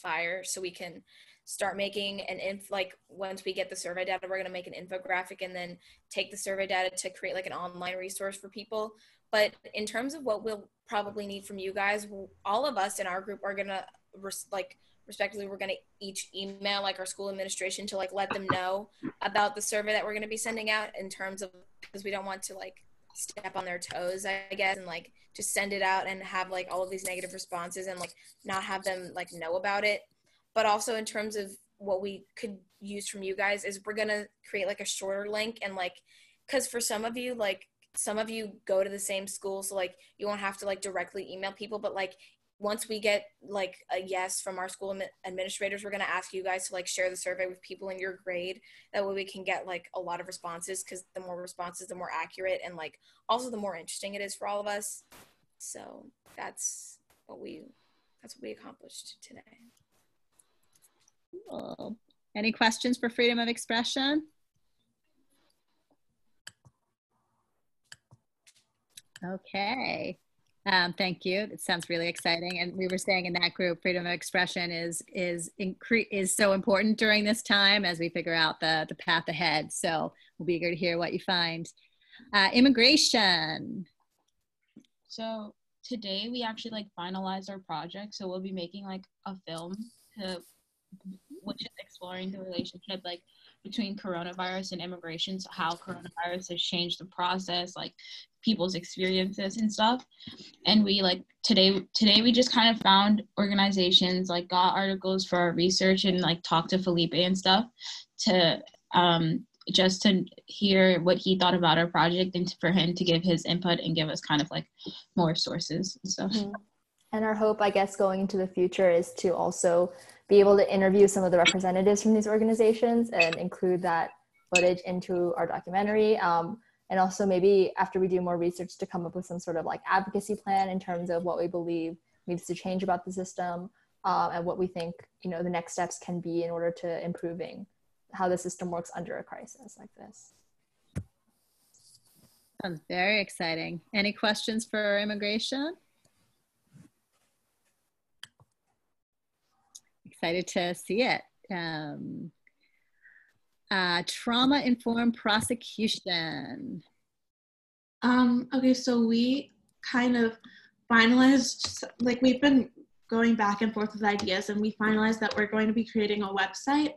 fire so we can start making an inf like once we get the survey data we're going to make an infographic and then take the survey data to create like an online resource for people. But in terms of what we'll probably need from you guys all of us in our group are going to res- like respectively we're going to each email like our school administration to like let them know about the survey that we're going to be sending out in terms of because we don't want to like step on their toes i guess and like just send it out and have like all of these negative responses and like not have them like know about it. But also in terms of what we could use from you guys is we're gonna create like a shorter link and like because for some of you like some of you go to the same school so like you won't have to like directly email people but like once we get like a yes from our school administrators we're going to ask you guys to like share the survey with people in your grade that way we can get like a lot of responses because the more responses the more accurate and like also the more interesting it is for all of us so that's what we that's what we accomplished today Cool. Any questions for freedom of expression? Okay. Um, thank you. It sounds really exciting. And we were saying in that group, freedom of expression is is incre- is so important during this time as we figure out the the path ahead. So we'll be eager to hear what you find. Uh, immigration. So today we actually like finalized our project. So we'll be making like a film to which is exploring the relationship like between coronavirus and immigration so how coronavirus has changed the process like people's experiences and stuff and we like today today we just kind of found organizations like got articles for our research and like talked to felipe and stuff to um just to hear what he thought about our project and for him to give his input and give us kind of like more sources and stuff mm-hmm. and our hope i guess going into the future is to also be able to interview some of the representatives from these organizations and include that footage into our documentary. Um, and also maybe after we do more research to come up with some sort of like advocacy plan in terms of what we believe needs to change about the system um, and what we think you know the next steps can be in order to improving how the system works under a crisis like this. Sounds very exciting. Any questions for immigration? Excited to see it. Um, uh, trauma informed prosecution. Um, okay, so we kind of finalized, like, we've been going back and forth with ideas, and we finalized that we're going to be creating a website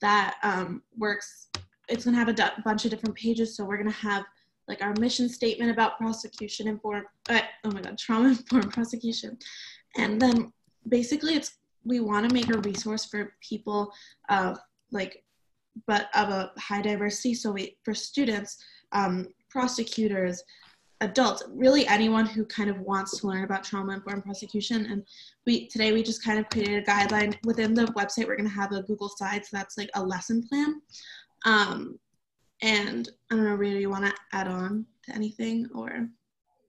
that um, works. It's going to have a d- bunch of different pages. So we're going to have like our mission statement about prosecution informed, uh, oh my God, trauma informed prosecution. And then basically it's we want to make a resource for people of like but of a high diversity. So we for students um, prosecutors adults really anyone who kind of wants to learn about trauma informed prosecution. And we today we just kind of created a guideline within the website. We're going to have a google slide, so that's like a lesson plan. Um, and i don't know Rita, you want to add on to anything or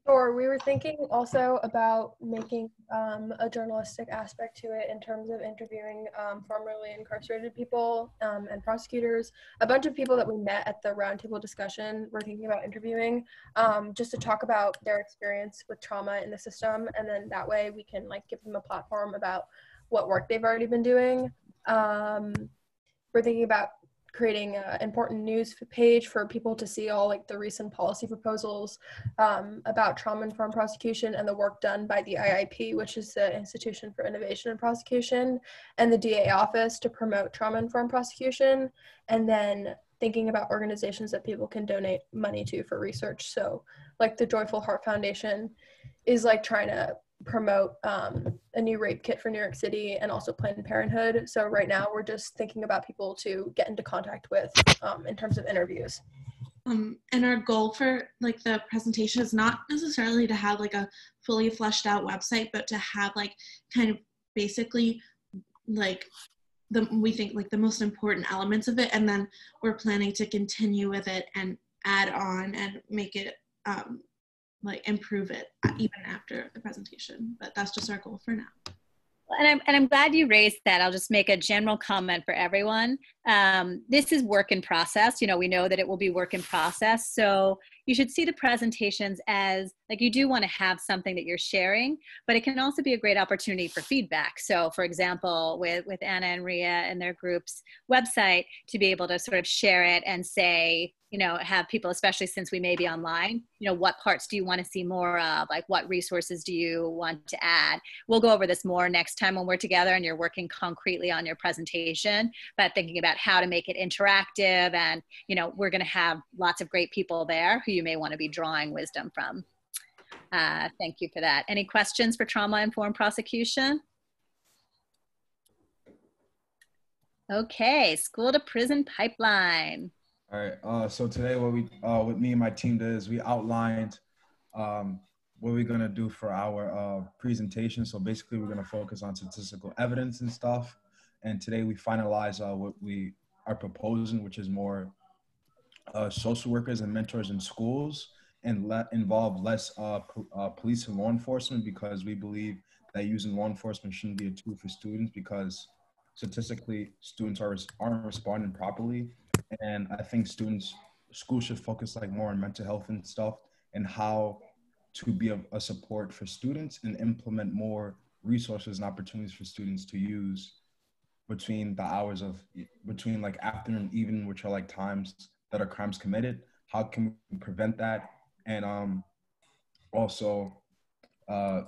Sure. We were thinking also about making um, a journalistic aspect to it in terms of interviewing um, formerly incarcerated people um, and prosecutors. A bunch of people that we met at the roundtable discussion were thinking about interviewing um, just to talk about their experience with trauma in the system. And then that way we can like give them a platform about what work they've already been doing. Um, we're thinking about creating an important news page for people to see all like the recent policy proposals um, about trauma informed prosecution and the work done by the IIP, which is the Institution for Innovation in Prosecution, and the DA office to promote trauma informed prosecution, and then thinking about organizations that people can donate money to for research. So, like the Joyful Heart Foundation is like trying to promote um, a new rape kit for New York City and also Planned Parenthood. So right now we're just thinking about people to get into contact with um, in terms of interviews. Um, and our goal for like the presentation is not necessarily to have like a fully fleshed out website, but to have like kind of basically like the we think like the most important elements of it, and then we're planning to continue with it and add on and make it um, like improve it even after the presentation. But that's just our goal for now. And I'm, and I'm glad you raised that. I'll just make a general comment for everyone. Um, this is work in process. You know, we know that it will be work in process. So, you should see the presentations as like you do want to have something that you're sharing, but it can also be a great opportunity for feedback. So, for example, with with Anna and Ria and their group's website, to be able to sort of share it and say, you know have people especially since we may be online you know what parts do you want to see more of like what resources do you want to add we'll go over this more next time when we're together and you're working concretely on your presentation but thinking about how to make it interactive and you know we're going to have lots of great people there who you may want to be drawing wisdom from uh, thank you for that any questions for trauma informed prosecution okay school to prison pipeline all right. Uh, so today, what we, uh, what me and my team did is we outlined um, what we're gonna do for our uh, presentation. So basically, we're gonna focus on statistical evidence and stuff. And today, we finalize uh, what we are proposing, which is more uh, social workers and mentors in schools, and let involve less uh, uh, police and law enforcement because we believe that using law enforcement shouldn't be a tool for students because statistically, students are aren't responding properly. And I think students, schools should focus like more on mental health and stuff and how to be a, a support for students and implement more resources and opportunities for students to use between the hours of between like afternoon and evening, which are like times that are crimes committed. How can we prevent that? And um, also, uh,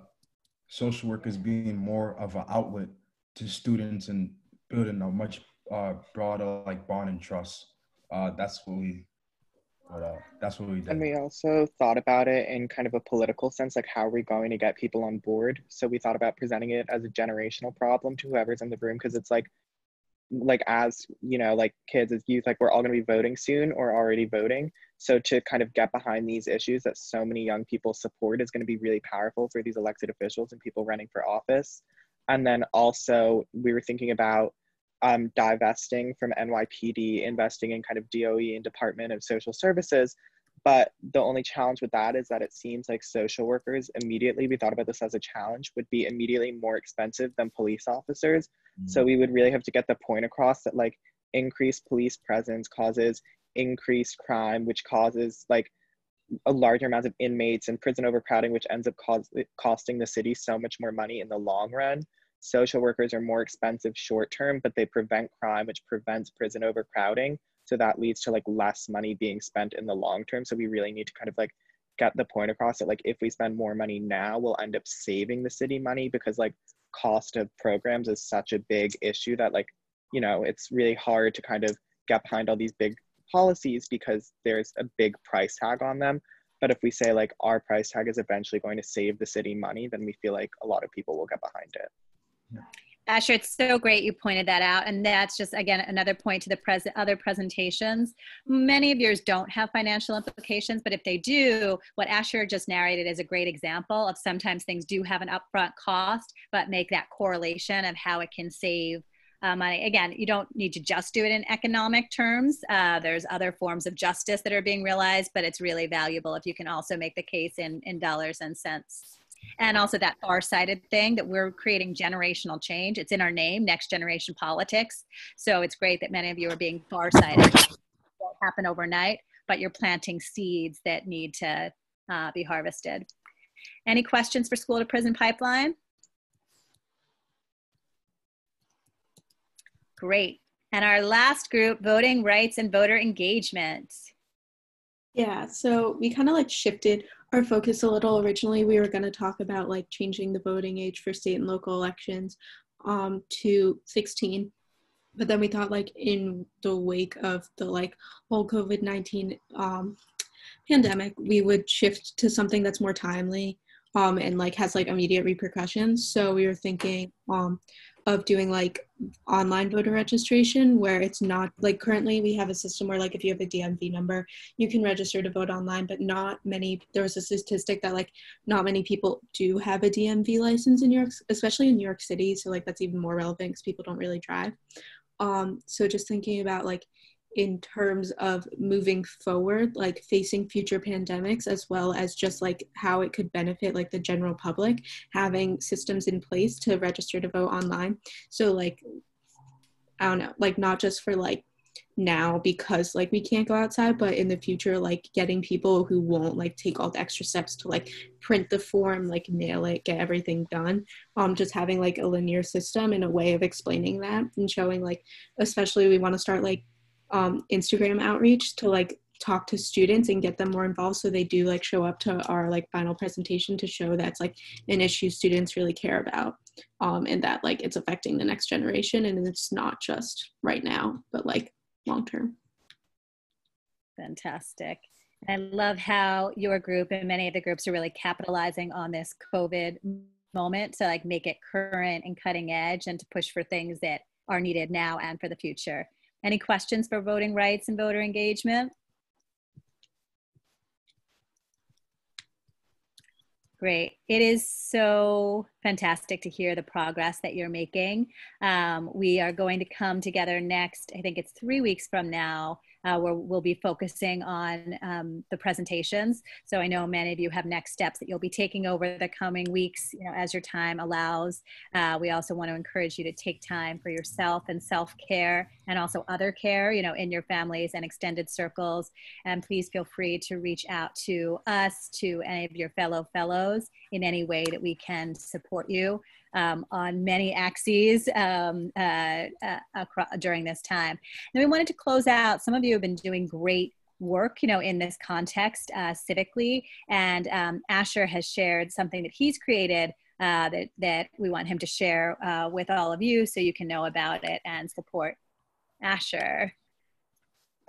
social workers being more of an outlet to students and building a much uh, broader like bond and trust uh, that's what we uh, that's what we did. And we also thought about it in kind of a political sense, like how are we going to get people on board? So we thought about presenting it as a generational problem to whoever's in the room, because it's like, like as you know, like kids as youth, like we're all going to be voting soon or already voting. So to kind of get behind these issues that so many young people support is going to be really powerful for these elected officials and people running for office. And then also we were thinking about um, divesting from NYPD, investing in kind of DOE and Department of Social Services. But the only challenge with that is that it seems like social workers immediately, we thought about this as a challenge, would be immediately more expensive than police officers. Mm-hmm. So we would really have to get the point across that like increased police presence causes increased crime, which causes like a larger amount of inmates and prison overcrowding, which ends up cause, costing the city so much more money in the long run social workers are more expensive short term, but they prevent crime, which prevents prison overcrowding. So that leads to like less money being spent in the long term. So we really need to kind of like get the point across that like if we spend more money now, we'll end up saving the city money because like cost of programs is such a big issue that like, you know, it's really hard to kind of get behind all these big policies because there's a big price tag on them. But if we say like our price tag is eventually going to save the city money, then we feel like a lot of people will get behind it. Asher, it's so great you pointed that out. And that's just, again, another point to the pres- other presentations. Many of yours don't have financial implications, but if they do, what Asher just narrated is a great example of sometimes things do have an upfront cost, but make that correlation of how it can save uh, money. Again, you don't need to just do it in economic terms. Uh, there's other forms of justice that are being realized, but it's really valuable if you can also make the case in, in dollars and cents and also that far-sighted thing that we're creating generational change. It's in our name next generation politics. So it's great that many of you are being far-sighted. Won't happen overnight but you're planting seeds that need to uh, be harvested. Any questions for school to prison pipeline? Great. And our last group voting rights and voter engagement yeah so we kind of like shifted our focus a little. Originally, we were going to talk about like changing the voting age for state and local elections um, to 16. But then we thought like in the wake of the like whole COVID-19 um, pandemic, we would shift to something that's more timely um, and like has like immediate repercussions. So we were thinking um, of doing like online voter registration where it's not like currently we have a system where like if you have a DMV number you can register to vote online but not many there was a statistic that like not many people do have a DMV license in New York especially in New York City so like that's even more relevant because people don't really drive. Um so just thinking about like in terms of moving forward like facing future pandemics as well as just like how it could benefit like the general public having systems in place to register to vote online. So like i don't know like not just for like now because like we can't go outside but in the future like getting people who won't like take all the extra steps to like print the form like nail it get everything done. Um just having like a linear system and a way of explaining that and showing like especially we want to start like um instagram outreach to like talk to students and get them more involved so they do like show up to our like final presentation to show that's like an issue students really care about um, and that like it's affecting the next generation and it's not just right now but like long term. Fantastic. I love how your group and many of the groups are really capitalizing on this covid moment to like make it current and cutting edge and to push for things that are needed now and for the future any questions for voting rights and voter engagement Great. It is so fantastic to hear the progress that you're making. Um, we are going to come together next, I think it's three weeks from now, uh, where we'll be focusing on um, the presentations. So I know many of you have next steps that you'll be taking over the coming weeks, you know, as your time allows. Uh, we also want to encourage you to take time for yourself and self-care and also other care, you know, in your families and extended circles. And please feel free to reach out to us, to any of your fellow fellows in any way that we can support you um, on many axes um, uh, uh, across, during this time. And we wanted to close out. Some of you have been doing great work, you know, in this context uh, civically, and um, Asher has shared something that he's created uh, that that we want him to share uh, with all of you, so you can know about it and support Asher.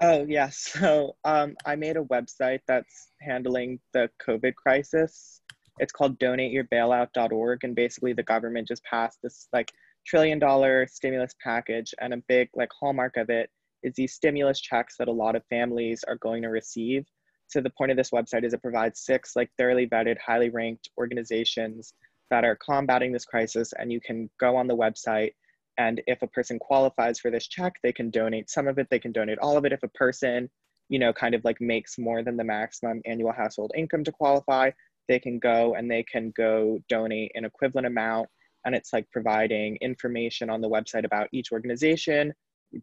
Oh yes, so um, I made a website that's handling the COVID crisis it's called donateyourbailout.org. And basically, the government just passed this like trillion dollar stimulus package. And a big like hallmark of it is these stimulus checks that a lot of families are going to receive. So the point of this website is it provides six like thoroughly vetted, highly ranked organizations that are combating this crisis. And you can go on the website and if a person qualifies for this check, they can donate some of it, they can donate all of it. If a person, you know, kind of like makes more than the maximum annual household income to qualify, they can go and they can go donate an equivalent amount. And it's like providing information on the website about each organization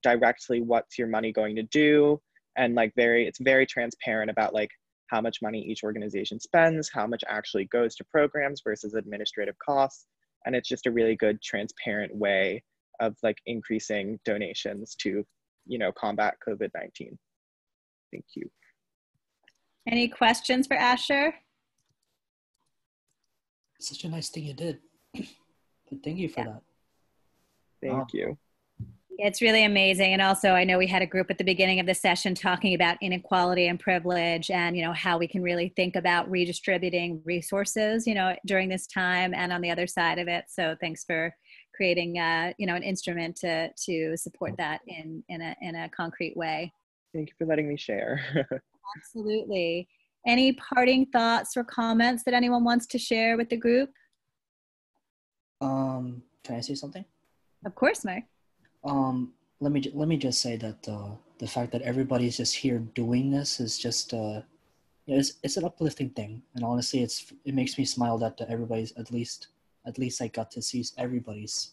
directly what's your money going to do. And like very it's very transparent about like how much money each organization spends how much actually goes to programs versus administrative costs. And it's just a really good transparent way of like increasing donations to you know combat covid-19 thank you. Any questions for asher such a nice thing you did. but thank you for yeah. that. Thank wow. you. It's really amazing. And also, I know we had a group at the beginning of the session talking about inequality and privilege and, you know, how we can really think about redistributing resources, you know, during this time and on the other side of it. So thanks for creating, uh, you know, an instrument to, to support that in, in, a, in a concrete way. Thank you for letting me share. Absolutely. Any parting thoughts or comments that anyone wants to share with the group? Um, can I say something? Of course, Mark. Um, let me let me just say that uh, the fact that everybody's just here doing this is just uh, it's it's an uplifting thing, and honestly, it's it makes me smile that everybody's at least at least I got to see everybody's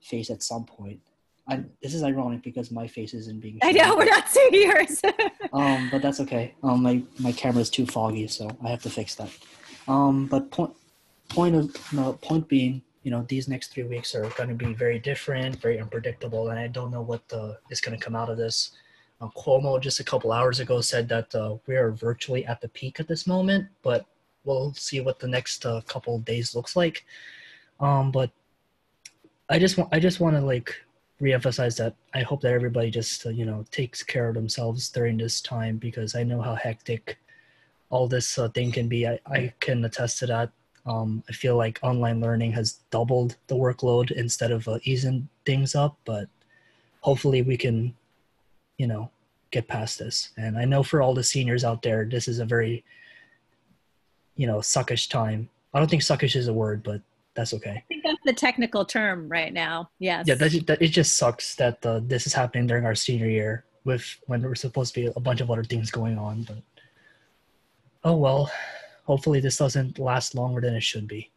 face at some point. I, this is ironic because my face isn't being. Shown. I know we're not seeing yours. um, but that's okay. Um, my my camera is too foggy, so I have to fix that. Um, but point point of no point being, you know, these next three weeks are going to be very different, very unpredictable, and I don't know what the, is going to come out of this. Uh, Cuomo just a couple hours ago said that uh, we are virtually at the peak at this moment, but we'll see what the next uh, couple days looks like. Um, but I just want I just want to like reemphasize that I hope that everybody just uh, you know takes care of themselves during this time because I know how hectic all this uh, thing can be. I, I can attest to that. Um, I feel like online learning has doubled the workload instead of uh, easing things up, but hopefully we can, you know, get past this. And I know for all the seniors out there, this is a very, you know, suckish time. I don't think suckish is a word, but that's okay. I think that's the technical term right now. Yes. Yeah, that, that it just sucks that uh, this is happening during our senior year with when we're supposed to be a bunch of other things going on. But oh well, hopefully this doesn't last longer than it should be.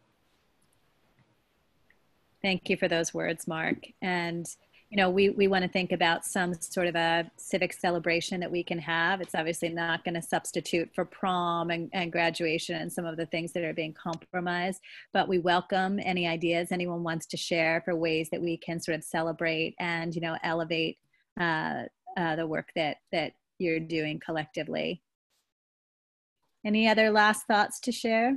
Thank you for those words, Mark. And you know, we, we want to think about some sort of a civic celebration that we can have. It's obviously not going to substitute for prom and, and graduation and some of the things that are being compromised, but we welcome any ideas anyone wants to share for ways that we can sort of celebrate and, you know, elevate uh, uh, the work that, that you're doing collectively. Any other last thoughts to share?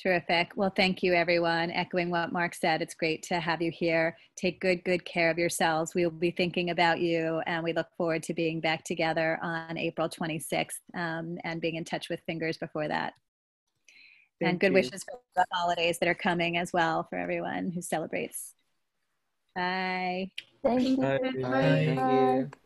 Terrific. Well, thank you, everyone. Echoing what Mark said, it's great to have you here. Take good, good care of yourselves. We will be thinking about you, and we look forward to being back together on April 26th um, and being in touch with fingers before that. Thank and good you. wishes for the holidays that are coming as well for everyone who celebrates. Bye. Thank you. Bye. Bye. Bye.